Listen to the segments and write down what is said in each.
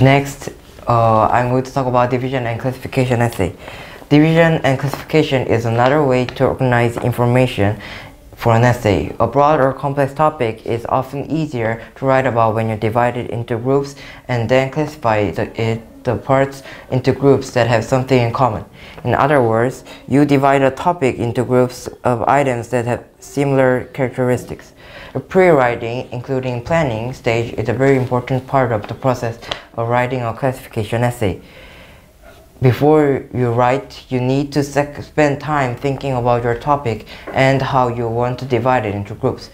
Next, uh, I'm going to talk about division and classification essay. Division and classification is another way to organize information for an essay. A broad or complex topic is often easier to write about when you divide it into groups and then classify the, it, the parts into groups that have something in common. In other words, you divide a topic into groups of items that have similar characteristics. The pre-writing, including planning stage, is a very important part of the process of writing a classification essay. Before you write, you need to spend time thinking about your topic and how you want to divide it into groups.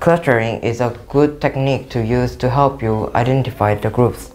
Clustering is a good technique to use to help you identify the groups.